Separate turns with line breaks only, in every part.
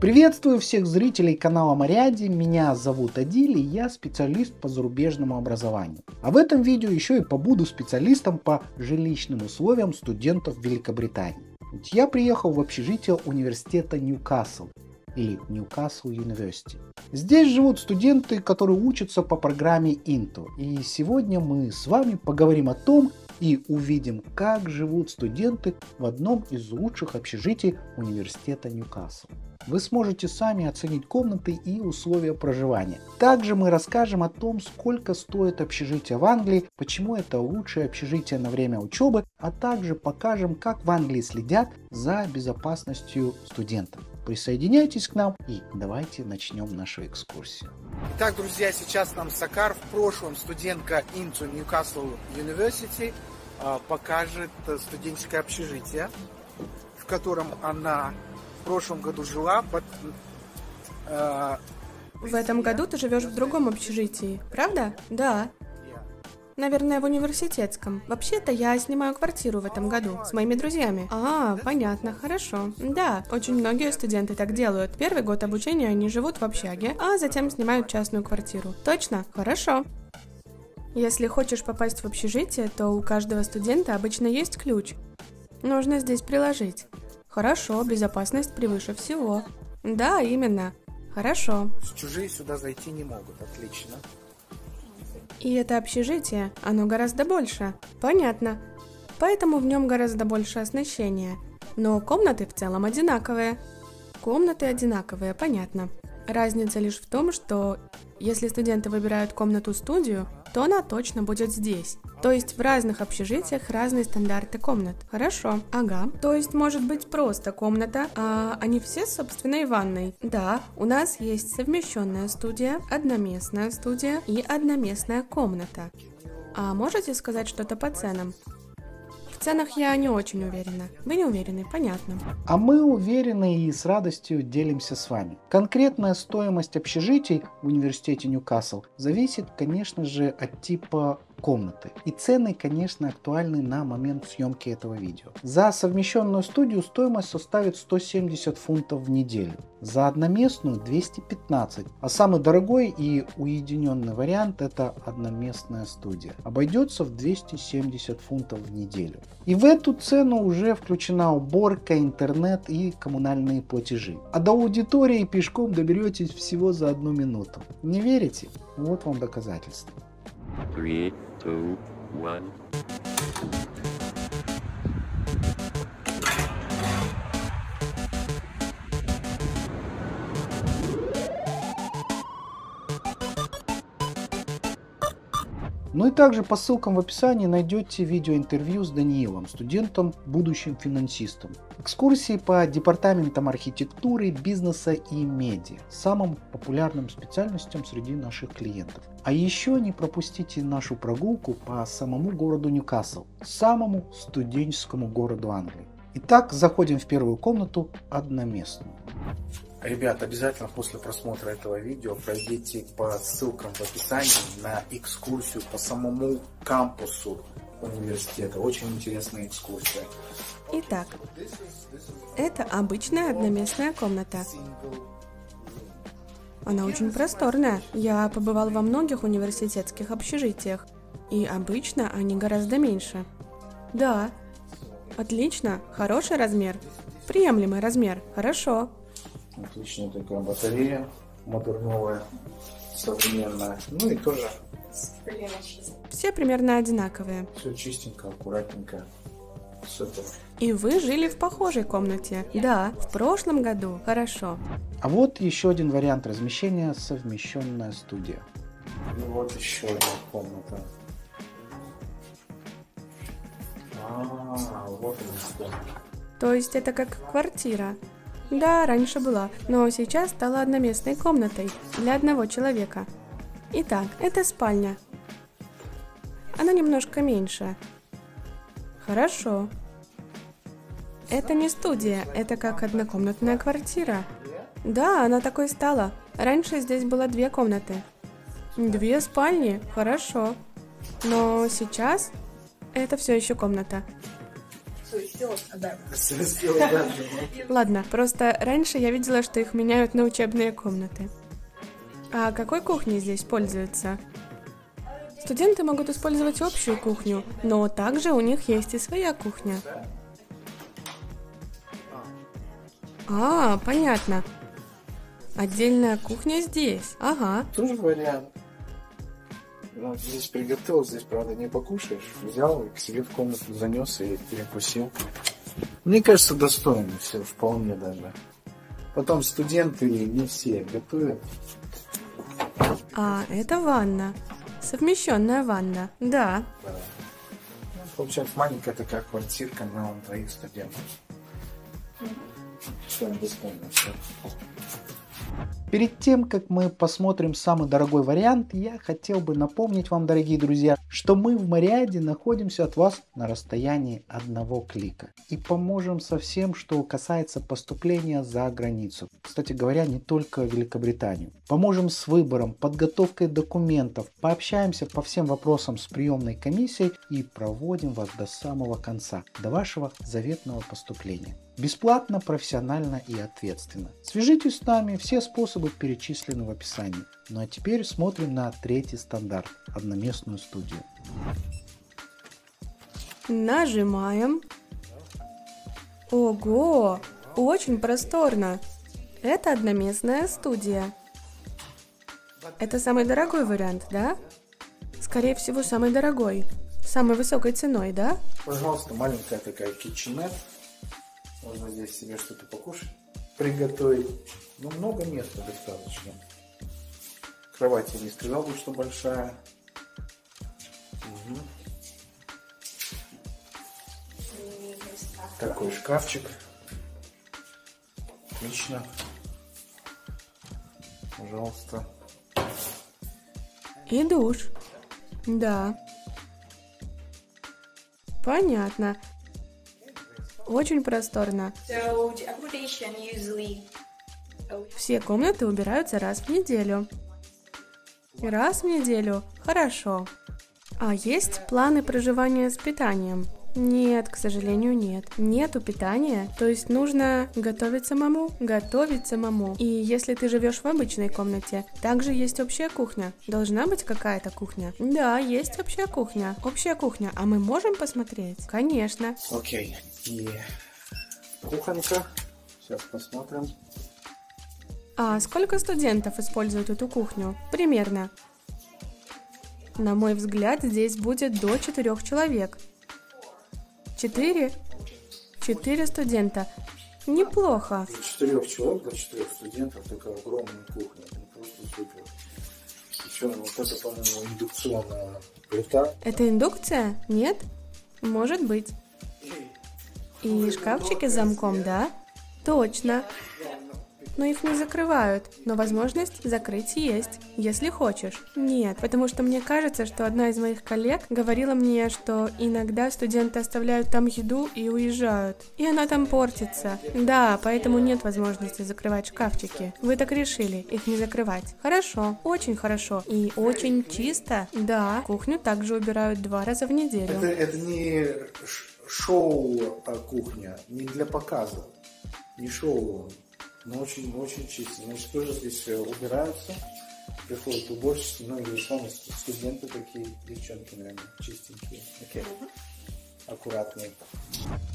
Приветствую всех зрителей канала Мариади, меня зовут Адиль и я специалист по зарубежному образованию. А в этом видео еще и побуду специалистом по жилищным условиям студентов Великобритании. Ведь я приехал в общежитие университета Ньюкасл или Newcastle University. Здесь живут студенты, которые учатся по программе INTO. И сегодня мы с вами поговорим о том и увидим, как живут студенты в одном из лучших общежитий университета Ньюкасл вы сможете сами оценить комнаты и условия проживания. Также мы расскажем о том, сколько стоит общежитие в Англии, почему это лучшее общежитие на время учебы, а также покажем, как в Англии следят за безопасностью студентов. Присоединяйтесь к нам и давайте начнем нашу экскурсию.
Итак, друзья, сейчас нам Сакар, в прошлом студентка Into Newcastle University, а, покажет студенческое общежитие, в котором она в прошлом году жила под...
Э, в этом году ты живешь в другом общежитии, правда? Да. Наверное, в университетском. Вообще-то я снимаю квартиру в этом году с моими друзьями. А, понятно, хорошо. Да, очень многие студенты так делают. Первый год обучения они живут в общаге, а затем снимают частную квартиру. Точно? Хорошо. Если хочешь попасть в общежитие, то у каждого студента обычно есть ключ. Нужно здесь приложить. Хорошо, безопасность превыше всего. Да, именно. Хорошо.
Чужие сюда зайти не могут, отлично.
И это общежитие, оно гораздо больше. Понятно. Поэтому в нем гораздо больше оснащения. Но комнаты в целом одинаковые. Комнаты одинаковые, понятно. Разница лишь в том, что если студенты выбирают комнату-студию, то она точно будет здесь. То есть в разных общежитиях разные стандарты комнат. Хорошо. Ага. То есть может быть просто комната, а они все с собственной ванной. Да, у нас есть совмещенная студия, одноместная студия и одноместная комната. А можете сказать что-то по ценам? В ценах я не очень уверена. Вы не уверены, понятно.
А мы уверены и с радостью делимся с вами. Конкретная стоимость общежитий в университете Ньюкасл зависит, конечно же, от типа комнаты. И цены, конечно, актуальны на момент съемки этого видео. За совмещенную студию стоимость составит 170 фунтов в неделю. За одноместную 215. А самый дорогой и уединенный вариант это одноместная студия. Обойдется в 270 фунтов в неделю. И в эту цену уже включена уборка, интернет и коммунальные платежи. А до аудитории пешком доберетесь всего за одну минуту. Не верите? Вот вам доказательство. Three, two, one. Ну и также по ссылкам в описании найдете видеоинтервью с Даниилом, студентом, будущим финансистом. Экскурсии по департаментам архитектуры, бизнеса и медиа, самым популярным специальностям среди наших клиентов. А еще не пропустите нашу прогулку по самому городу Ньюкасл, самому студенческому городу Англии. Итак, заходим в первую комнату, одноместную.
Ребят, обязательно после просмотра этого видео пройдите по ссылкам в описании на экскурсию по самому кампусу университета. Очень интересная экскурсия.
Итак, это обычная одноместная комната. Она очень просторная. Я побывал во многих университетских общежитиях, и обычно они гораздо меньше. Да, отлично, хороший размер. Приемлемый размер, хорошо.
Отличная такая батарея, модерновая, современная. Ну и тоже...
Все примерно одинаковые.
Все чистенько, аккуратненько. Супер.
И вы жили в похожей комнате. Да, в прошлом году. Хорошо.
А вот еще один вариант размещения – совмещенная студия.
И вот еще одна комната. А, вот она
То есть это как квартира. Да, раньше была, но сейчас стала одноместной комнатой для одного человека. Итак, это спальня. Она немножко меньше. Хорошо. Это не студия, это как однокомнатная квартира. Да, она такой стала. Раньше здесь было две комнаты. Две спальни, хорошо. Но сейчас это все еще комната. Ладно, просто раньше я видела, что их меняют на учебные комнаты. А какой кухней здесь пользуются? Студенты могут использовать общую кухню, но также у них есть и своя кухня. А, понятно. Отдельная кухня здесь. Ага.
Тоже вариант. Ну, здесь приготовил, здесь, правда, не покушаешь. Взял и к себе в комнату занес и перекусил. Мне кажется, достойно все, вполне даже. Потом студенты не все готовят.
А, это ванна. Совмещенная ванна. Да.
Да. Ну, Получается, маленькая такая квартирка на двоих студентов. Все, достойно, все.
Перед тем, как мы посмотрим самый дорогой вариант, я хотел бы напомнить вам, дорогие друзья, что мы в Мариаде находимся от вас на расстоянии одного клика и поможем со всем, что касается поступления за границу. Кстати говоря, не только Великобританию. Поможем с выбором, подготовкой документов, пообщаемся по всем вопросам с приемной комиссией и проводим вас до самого конца, до вашего заветного поступления. Бесплатно, профессионально и ответственно. Свяжитесь с нами, все способы перечислены в описании. Ну а теперь смотрим на третий стандарт – одноместную студию.
Нажимаем. Ого, очень просторно. Это одноместная студия. Это самый дорогой вариант, да? Скорее всего, самый дорогой. Самой высокой ценой, да?
Пожалуйста, маленькая такая китченет. Можно здесь себе что-то покушать, приготовить. Ну, много места достаточно. Кровать я не сказал бы, что большая. Мгм. Такой шкафчик. Отлично. Пожалуйста.
И душ. Да. Понятно. Очень просторно.
Usually
Все комнаты убираются раз в неделю. Раз в неделю. Хорошо. А есть планы проживания с питанием? Нет, к сожалению, нет. Нету питания, то есть нужно готовить самому, готовить самому. И если ты живешь в обычной комнате, также есть общая кухня. Должна быть какая-то кухня? Да, есть общая кухня. Общая кухня. А мы можем посмотреть? Конечно.
Окей. И кухонка. Сейчас посмотрим.
А сколько студентов используют эту кухню? Примерно. На мой взгляд, здесь будет до четырех человек. Четыре? Четыре студента. Неплохо.
Для четырех человек, для четырех студентов такая огромная кухня. Ну, просто супер. Еще вот это, по-моему, индукционная плита.
Это индукция? Нет? Может быть. И шкафчики с замком, да? Точно. Но их не закрывают, но возможность закрыть есть, если хочешь. Нет, потому что мне кажется, что одна из моих коллег говорила мне, что иногда студенты оставляют там еду и уезжают. И она там портится. Да, поэтому нет возможности закрывать шкафчики. Вы так решили, их не закрывать. Хорошо, очень хорошо. И очень чисто. Да, кухню также убирают два раза в неделю.
Это, это не шоу а, кухня, не для показа, не шоу, но очень, очень чисто. Значит, тоже здесь э, убираются, приходят уборщицы, ну основном ст- студенты такие, девчонки, наверное, чистенькие, такие, аккуратные.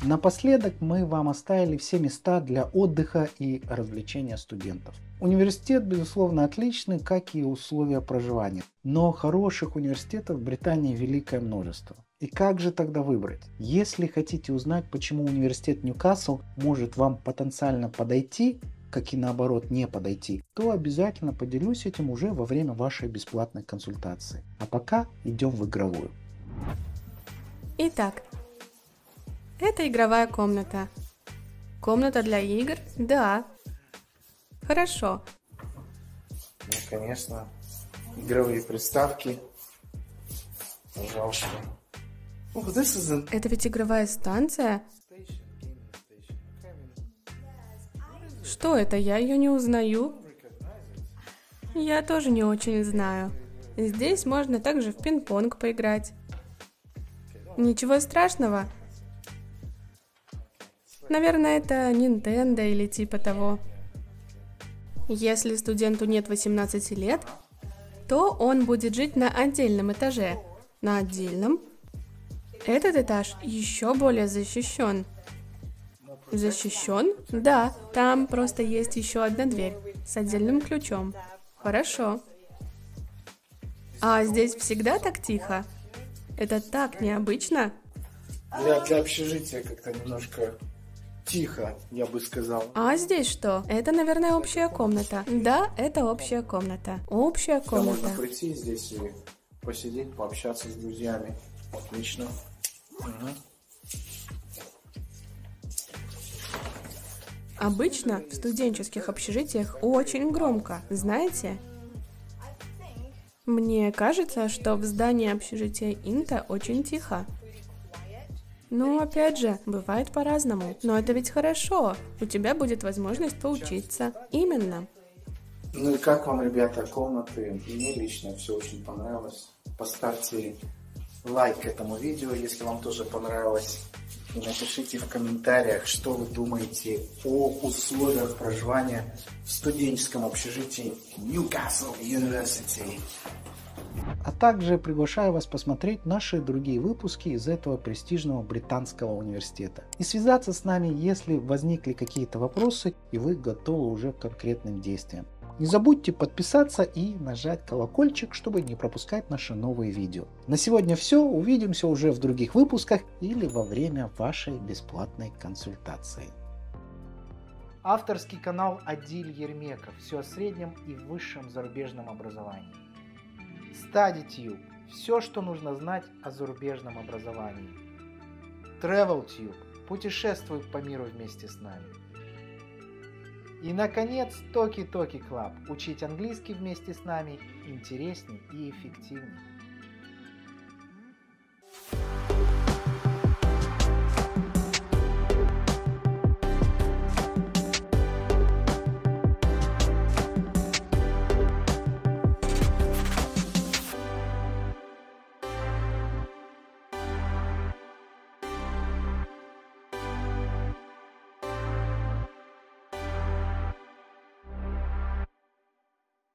Напоследок мы вам оставили все места для отдыха и развлечения студентов. Университет, безусловно, отличный, как и условия проживания. Но хороших университетов в Британии великое множество. И как же тогда выбрать? Если хотите узнать, почему университет Ньюкасл может вам потенциально подойти, как и наоборот не подойти, то обязательно поделюсь этим уже во время вашей бесплатной консультации. А пока идем в игровую.
Итак, это игровая комната. Комната для игр? Да. Хорошо.
Ну, конечно, игровые приставки, пожалуйста. Oh, this is an
Это ведь игровая станция? Что это? Я ее не узнаю. Я тоже не очень знаю. Здесь можно также в пинг-понг поиграть. Ничего страшного. Наверное, это Nintendo или типа того. Если студенту нет 18 лет, то он будет жить на отдельном этаже. На отдельном. Этот этаж еще более защищен. Защищен? Да, там просто есть еще одна дверь с отдельным ключом. Хорошо. А здесь всегда так тихо? Это так необычно.
Для, для общежития как-то немножко тихо, я бы сказал.
А здесь что? Это, наверное, общая комната. Да, это общая комната. Общая
Сюда
комната.
можно прийти здесь и посидеть, пообщаться с друзьями. Отлично. Мгм.
Обычно в студенческих общежитиях очень громко, знаете? Мне кажется, что в здании общежития Инта очень тихо. Ну, опять же, бывает по-разному. Но это ведь хорошо. У тебя будет возможность поучиться. Именно.
Ну и как вам, ребята, комнаты? Мне лично все очень понравилось. Поставьте лайк этому видео, если вам тоже понравилось. Напишите в комментариях, что вы думаете о условиях проживания в студенческом общежитии Newcastle University.
А также приглашаю вас посмотреть наши другие выпуски из этого престижного британского университета. И связаться с нами, если возникли какие-то вопросы и вы готовы уже к конкретным действиям. Не забудьте подписаться и нажать колокольчик, чтобы не пропускать наши новые видео. На сегодня все. Увидимся уже в других выпусках или во время вашей бесплатной консультации. Авторский канал Адиль Ермеков. Все о среднем и высшем зарубежном образовании. StudyTube. Все, что нужно знать о зарубежном образовании. TravelTube. Путешествуй по миру вместе с нами. И, наконец, Talky Talky Club. Учить английский вместе с нами интереснее и эффективнее.